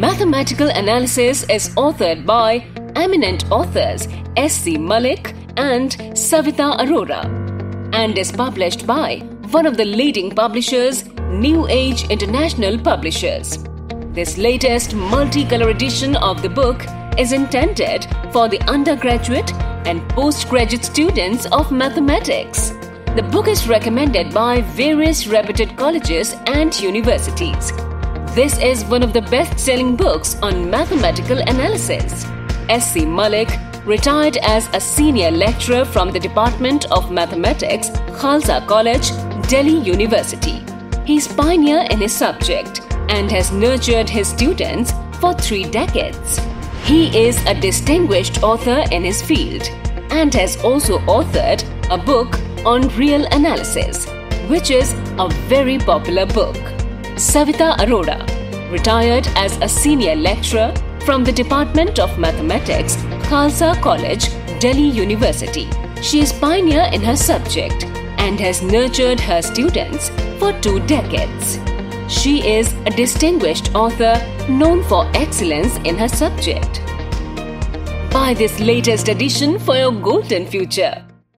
Mathematical Analysis is authored by eminent authors S.C. Malik and Savita Arora and is published by one of the leading publishers, New Age International Publishers. This latest multicolor edition of the book is intended for the undergraduate and postgraduate students of mathematics. The book is recommended by various reputed colleges and universities. This is one of the best selling books on mathematical analysis. S.C. Malik retired as a senior lecturer from the Department of Mathematics, Khalsa College, Delhi University. He is pioneer in his subject and has nurtured his students for three decades. He is a distinguished author in his field and has also authored a book on real analysis, which is a very popular book. Savita Arora, retired as a senior lecturer from the Department of Mathematics, Khalsa College, Delhi University. She is pioneer in her subject and has nurtured her students for two decades. She is a distinguished author known for excellence in her subject. Buy this latest edition for your golden future.